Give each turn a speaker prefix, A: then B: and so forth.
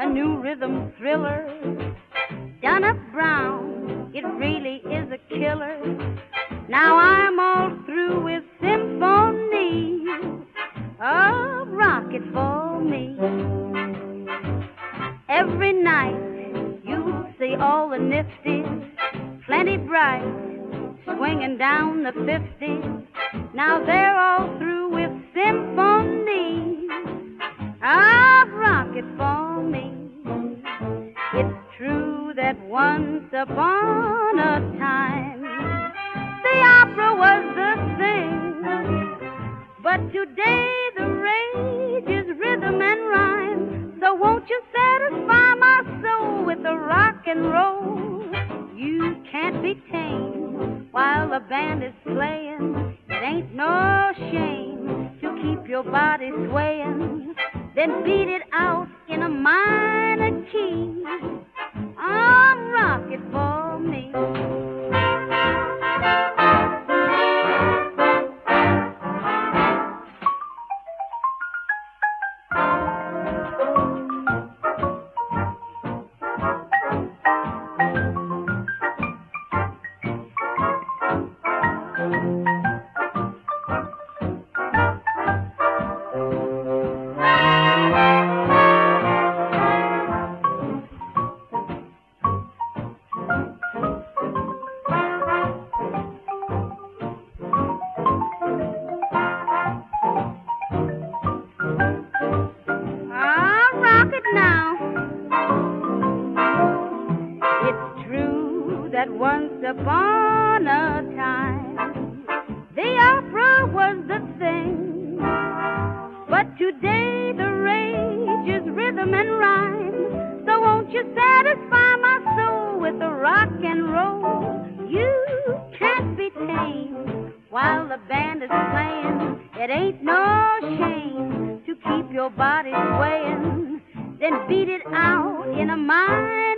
A: a new rhythm thriller. Every night you see all the nifties, plenty bright, swinging down the 50s. Now they're all through with symphonies of ah, rock it for me. It's true that once upon a time and roll? You can't be tamed while the band is playing. It ain't no shame to keep your body swaying. Then beat it out in a minor key. That once upon a time the opera was the thing. But today the rage is rhythm and rhyme. So won't you satisfy my soul with the rock and roll? You can't be tamed while the band is playing. It ain't no shame to keep your body swaying. Then beat it out in a key.